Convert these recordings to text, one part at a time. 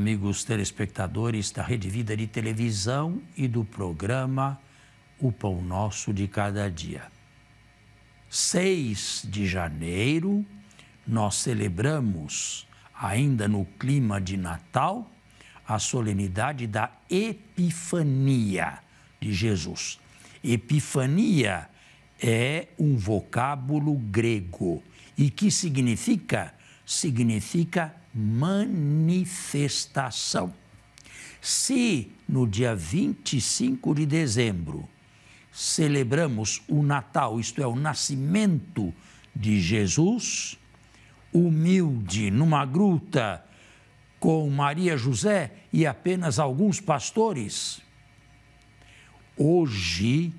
amigos telespectadores da Rede Vida de Televisão e do programa O Pão Nosso de Cada Dia. 6 de janeiro, nós celebramos, ainda no clima de Natal, a solenidade da Epifania de Jesus. Epifania é um vocábulo grego e que significa significa manifestação. Se no dia 25 de dezembro celebramos o Natal, isto é, o nascimento de Jesus, humilde, numa gruta, com Maria José e apenas alguns pastores. Hoje,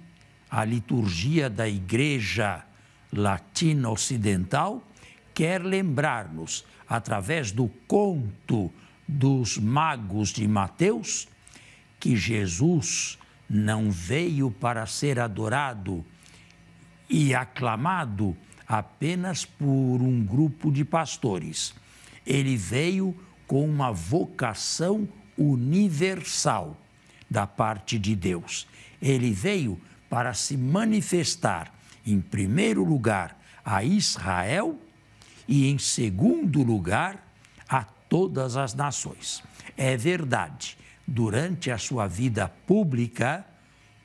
a liturgia da Igreja Latina Ocidental quer lembrar-nos, através do conto dos magos de Mateus, que Jesus não veio para ser adorado e aclamado apenas por um grupo de pastores. Ele veio com uma vocação universal da parte de Deus. Ele veio para se manifestar, em primeiro lugar, a Israel e, em segundo lugar, a todas as nações. É verdade durante a sua vida pública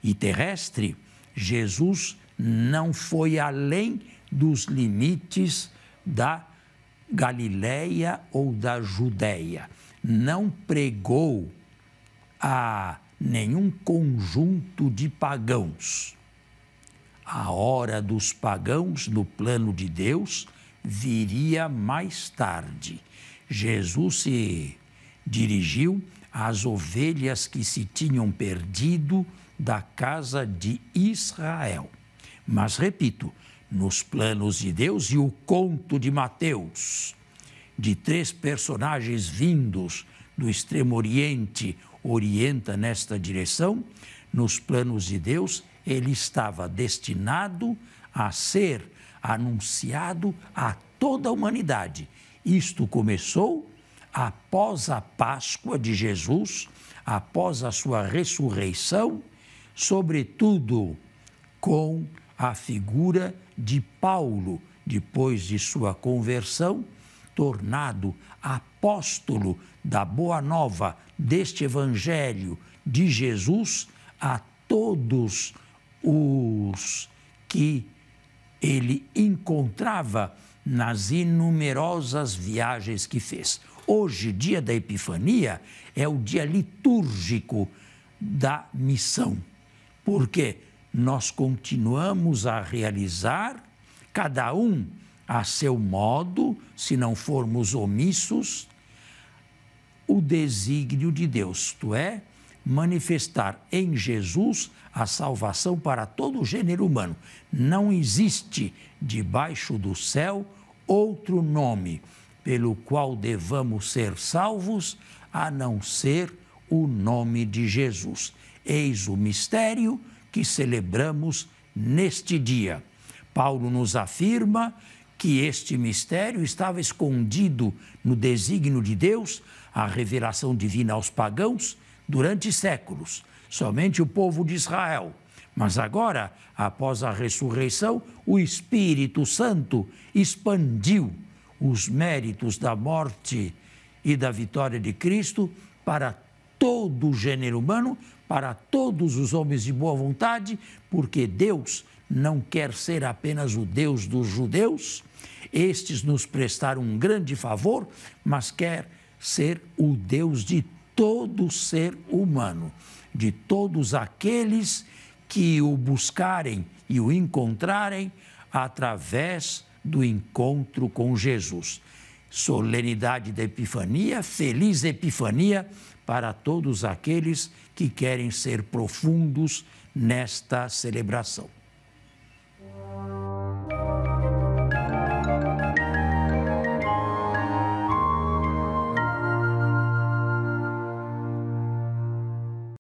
e terrestre, Jesus não foi além dos limites da Galileia ou da Judéia. Não pregou a nenhum conjunto de pagãos. A hora dos pagãos no plano de Deus viria mais tarde. Jesus se dirigiu as ovelhas que se tinham perdido da casa de Israel. Mas, repito, nos planos de Deus e o conto de Mateus, de três personagens vindos do Extremo Oriente, orienta nesta direção, nos planos de Deus, ele estava destinado a ser anunciado a toda a humanidade. Isto começou após a Páscoa de Jesus, após a sua ressurreição, sobretudo com a figura de Paulo, depois de sua conversão, tornado apóstolo da Boa Nova deste Evangelho de Jesus a todos os que ele encontrava nas inumerosas viagens que fez. Hoje, dia da Epifania, é o dia litúrgico da missão, porque nós continuamos a realizar, cada um a seu modo, se não formos omissos, o desígnio de Deus, isto é, manifestar em Jesus a salvação para todo o gênero humano. Não existe debaixo do céu outro nome pelo qual devamos ser salvos, a não ser o nome de Jesus. Eis o mistério que celebramos neste dia. Paulo nos afirma que este mistério estava escondido no desígnio de Deus, a revelação divina aos pagãos, durante séculos. Somente o povo de Israel. Mas agora, após a ressurreição, o Espírito Santo expandiu os méritos da morte e da vitória de Cristo para todo o gênero humano, para todos os homens de boa vontade, porque Deus não quer ser apenas o Deus dos judeus, estes nos prestaram um grande favor, mas quer ser o Deus de todo ser humano, de todos aqueles que o buscarem e o encontrarem através do encontro com Jesus. Solenidade da Epifania, feliz Epifania para todos aqueles que querem ser profundos nesta celebração.